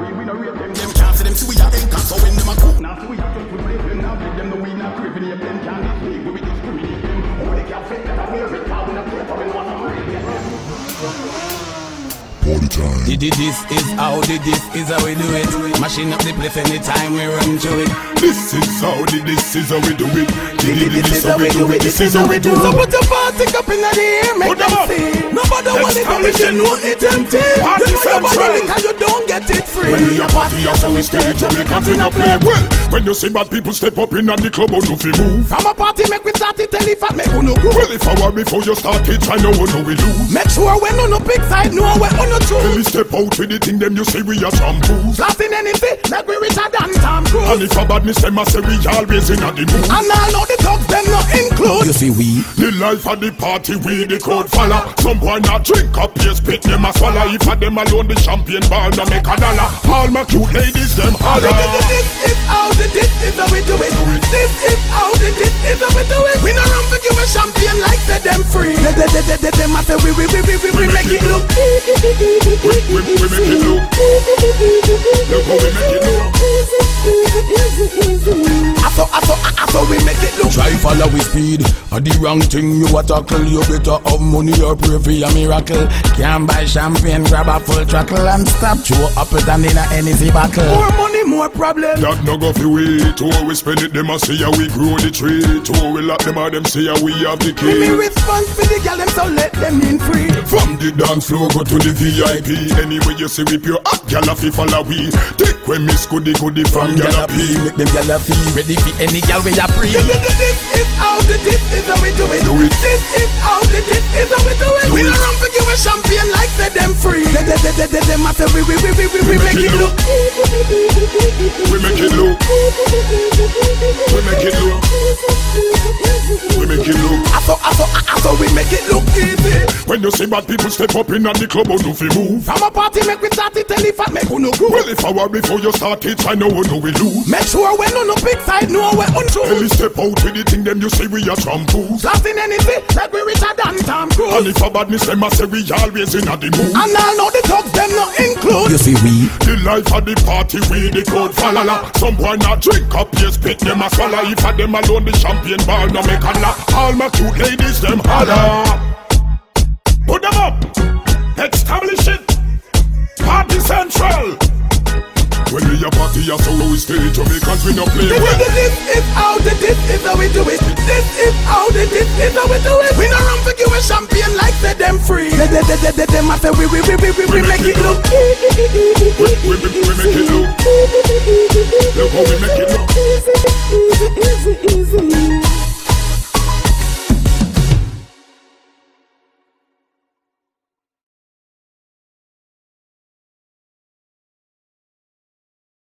we, we no rate them. Them can't see them, see we are income, so when them a cook. Now see we are cook, we play them, now let them know we not creeping, if them can't Party time. Did it, this is how the this is how we do it. Mashing up the place anytime we run through it. This is how the this is how we do it. Did it, this is how we do it. This is how we do So it. put your party up in the air, make Put them them up. see. Nobody want it, but Establish you it. know it empty. Party You know nobody central. because you don't get it free. When we a party, I saw we stay Jamaican in a play. Well, when you see bad people step up in the club, how do you move? From a party, make we start it, tell if I make uno go. Well, if I were before you start it, I know how we lose. Make sure when on the big side, know where on the When we step out with the thing, them you say we are shampoos. Blasting anything, make we richer than Tom And Cruise. if a badness, them I say we always in a the mood. And all know the thugs, them not include. You see, we The life of the party, we the crowd follow. Some boy not drink up, yes, spit them a swallow. If a them alone, the champagne bar no make a dollar. All my cute ladies, them holler. Is how we do it. This is how this is how we do it. We no run for give a champion like say them free. They, they, they, they, they, them a say we we we we we, we make it look. We, we, we make it look. Look how we make it look. Follow with speed. A the wrong thing you a tackle. You better have money or pray for a miracle. Can't buy champagne, grab a full truckle and stop. Chew up it and in a Hennessy buckle. More money, more problem. That no go fi we. To we spend it, them a see how we grow the tree. To we lock them out, them see how we have the key. Me key. response for the girl them so let them in free. From the dance floor go to the VIP. Anyway you see we pure up, gyal a fi follow we. Take when miss goody goody from gyal a pee. Make them gyal a feel ready for any gyal we a free. This is how the this is how we do it. Do it. This is how the this is how we do it. Do we no run for give a champion like say them free. They, they, they, they, they, them say we we we we we, we make it look. When you see bad people step up in the club, how do fi move? From a party make we start it tell if I make uno go. Well, if I were before you start it, I know how do we lose. Make sure when on the big side know where on Tell true. me step out with the thing, them you say we are shampoos. Blasting anything like we richer than Tom And Cruise. if a badness, them a say we always in a the mood. And I know the thugs them not include. You see we The life of the party, we the crowd follow. Some boy not drink up, yes, spit them a swallow. If a them alone, the champagne bar no make a la. All my cute ladies, them holler. Central. When we a party, I so we stay Jamaicans, we no play This, well. this, this is how the this is how we do it. This is how the this is how we do it. We no run for give a champion like say them free. They, they, they, they, they, them a say we we we we we, we make it look. We, we, we make it look. Look how we make it look.